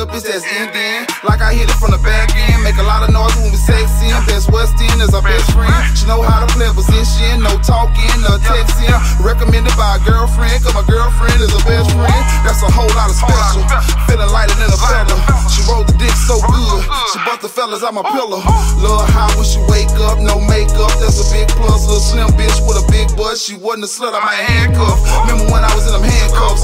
It's bitch that's then. Like I hit it from the back end. Make a lot of noise when we sexing. Best Western is our best friend. She know how to play a position. No talking, no texting. Recommended by a girlfriend. Cause my girlfriend is a best friend. That's a whole lot of special. Feeling lighter than a feather. She rolled the dick so good. She bought the fellas out my pillow. Love how when she wake up. No makeup. That's a big plus. Little slim bitch with a big butt. She wasn't a slut. I might handcuff. Remember when I was in them handcuffs.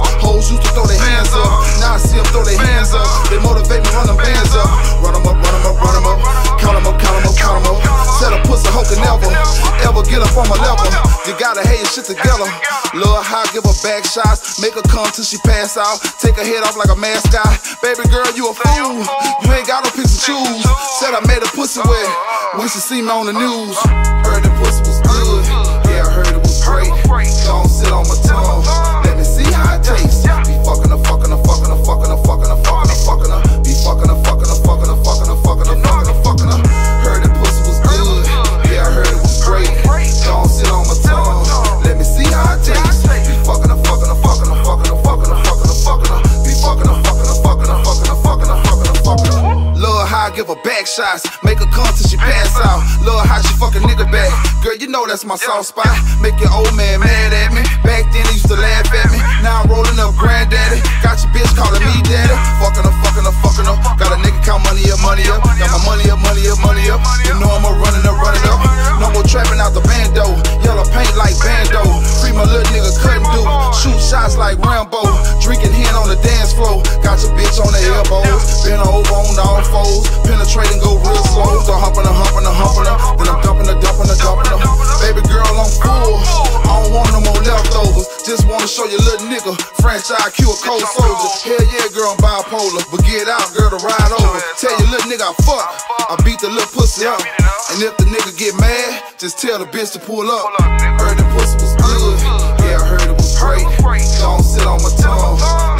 Shit together. Lord, how give her back shots, make her come till she pass out. Take her head off like a mascot. Baby girl, you a fool. You ain't got no piece of shoes. Said I made a pussy wet when she see me on the news. Heard the pussy was good. Give her back shots. Make her come till she pass out. Lord, how she fuck a nigga back. Girl, you know that's my soft spot. Make your old man mad at me. Back then, he used to laugh at me. Now on all fours. Penetrate and go real slow. The humping, humping, humping. Then I'm dumping, dumping, dumping. Baby girl, I'm full. I don't want no more leftovers. Just wanna show you little nigga. Franchize Q, a cold soldier. Hell yeah, girl, I'm bipolar. But get out, girl, to ride over. Tell you little nigga I fuck. I beat the little pussy up. And if the nigga get mad, just tell the bitch to pull up. Heard the pussy was good. Yeah, I heard it was great. Don't sit on my tongue.